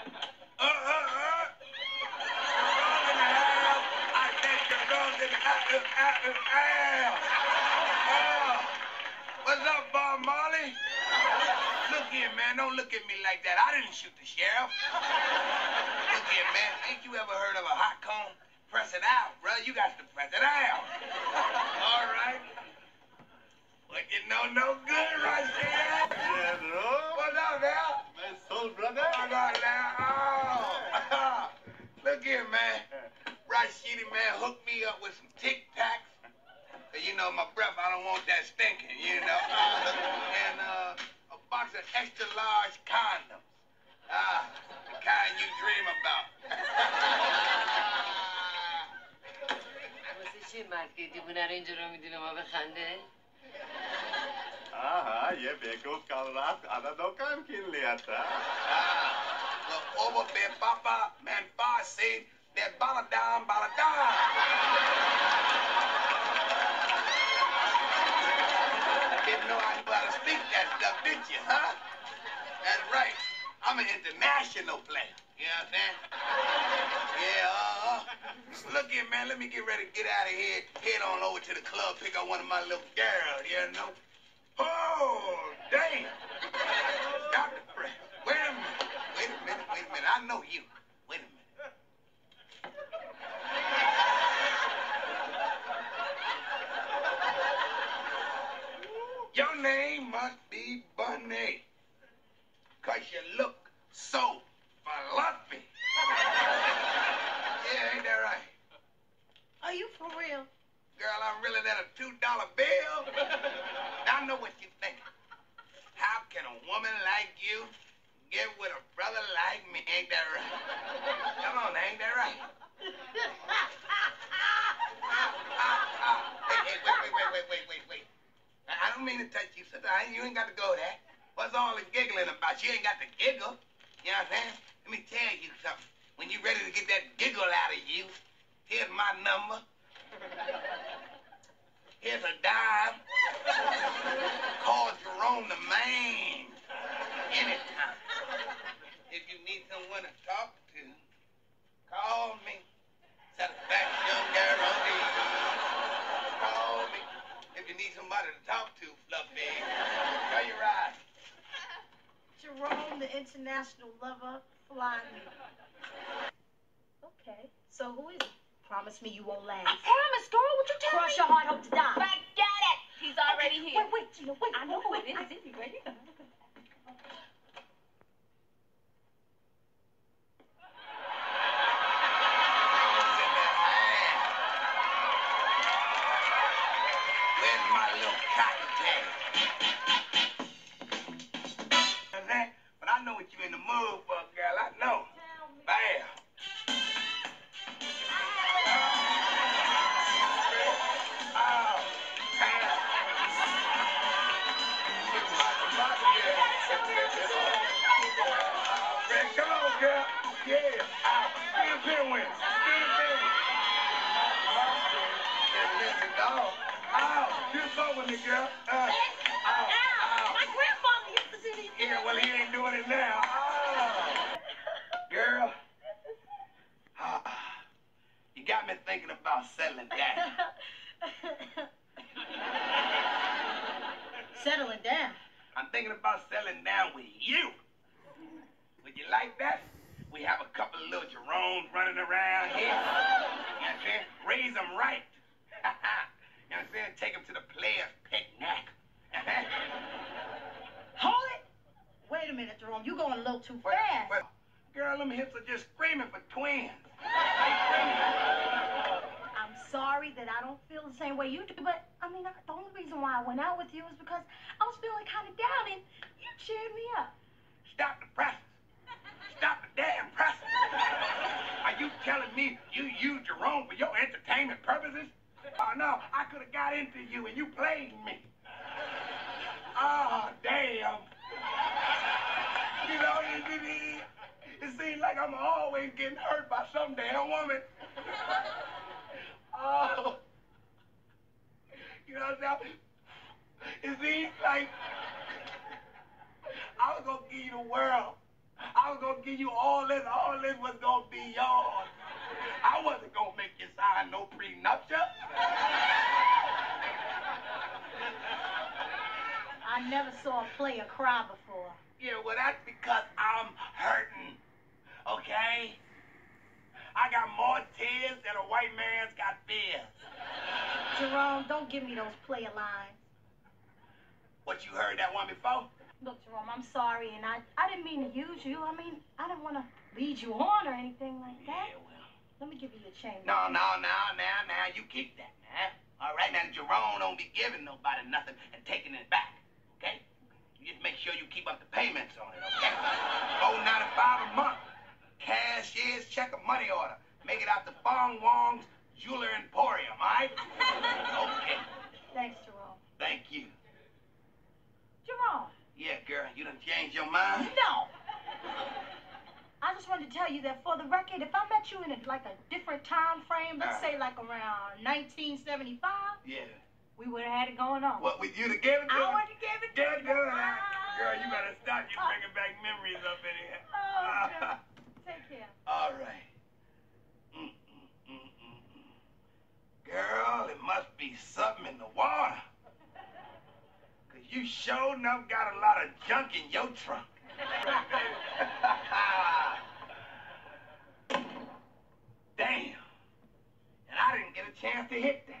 Uh, uh, uh. Wrong in the house. I think you're wrong in the house. Uh, uh. What's up, Bob Marley? Look here, man. Don't look at me like that. I didn't shoot the sheriff. Look here, man. Ain't you ever heard of a hot comb? Press it out, bro. You got to press it out. All right. What you know no good, right there? Pedro, What's up, man? my soul brother. Hold on now. Oh. Look here, man. Rashidi, man, hooked me up with some Tic Tacs. You know, my breath, I don't want that stinking, you know. and uh, a box of extra large condoms. Ah, the kind you dream about. واسه چه مردی دیوونه رو اینجا رو میدونه ما بخنده آها یه بیگو کل رات انا دکان کن لیا تھا Ah, well, over there, Papa, man, Far said that international player. You know I'm saying? Yeah, uh-huh. Look here, man, let me get ready to get out of here. Head on over to the club, pick up one of my little girls, you know? Oh, damn. Stop the. Wait a minute. Wait a minute. Wait a minute. I know you. Wait a minute. Your name must be Bunny. Cause you look so fluffy. yeah, ain't that right? Are you for real? Girl, I'm really than a two dollar bill. I know what you think. How can a woman like you get with a brother like me? Ain't that right? Come on, ain't that right? Hey, hey, wait, wait, wait, wait, wait, wait, wait. I don't mean to touch you, sister. You ain't got to go there. What's all the giggling about? You ain't got to giggle. You know what I'm saying? Let me tell you something. When you're ready to get that giggle out of you, here's my number. Here's a dime. Call Jerome the man. Anytime. If you need someone to talk to, call me. International lover, fly me. Okay, so who is it? Promise me you won't laugh. I promise, girl. What you tell Crush me? your heart, hope to die. Forget it. He's already Okay, here. Wait, wait, Gina, wait. I know who it is. I- Is he ready? Who's in? Where's my little cottontail? Uh-huh. Do the bump with me, girl. Uh, ow. Ow. My grandfather used to do these Yeah, well, he ain't doing it now. Oh. Girl. Ah, you got me thinking about settling down. Settling down. I'm thinking about settling down with you. Would you like that? We have a couple of little Jeromes running around here. You know what I'm saying? Raise them right. you know what I'm saying? Take them to the Minute, You going a little too But- fast. but, girl, them hips are just screaming for twins. I'm sorry that I don't feel the same way you do, but I mean, I- the only reason why I went out with you is because I was feeling kind of down and you cheered me up. Stop the presses. Stop the damn presses. Are you telling me you used Jerome for your entertainment purposes? Oh, no, I could have got into you and you played me. Oh, damn. You know, it, it, it, seems like I'm always getting hurt by some damn woman. Oh. You know what I'm saying? It seems like I was gonna give you the world. I was gonna give you all this. All this was gonna be yours. I wasn't gonna make you sign no prenuptial. I never saw a player cry before. Yeah, well, that's because I'm hurting. Okay? I got more tears than a white man's got fears. Jerome, don't give me those player lines. What, you heard that one before? Look, Jerome, I'm sorry, and I, I didn't mean to use you. I mean, I didn't want to lead you on or anything like that. Yeah, well. Let me give you your change. No, no, no, now, now, you keep that, man. All right, now, Jerome don't be giving nobody nothing and taking it back, okay? You just make sure you keep up the payments on it, okay? Four ninety-five a month. Cashier's check a money order. Make it out to Fong Wong's Jeweler Emporium, all right? Okay. Thanks, Jerome. Thank you. Jerome, Yeah, girl, you done changed your mind? no. I just wanted to tell you that for the record, if I met you in a, like a different time frame, let's Uh. say like around 1975, Yeah. We would have had it going on. What, with you to give it to I her? would have given it to Good, you. good. Ah. Girl, you better stop. You're bringing back memories up in here. Oh, God. Take care. All right. Mm, mm, mm. Girl, it must be something in the water. Cause you sure enough got a lot of junk in your trunk. Damn. And I didn't get a chance to hit that.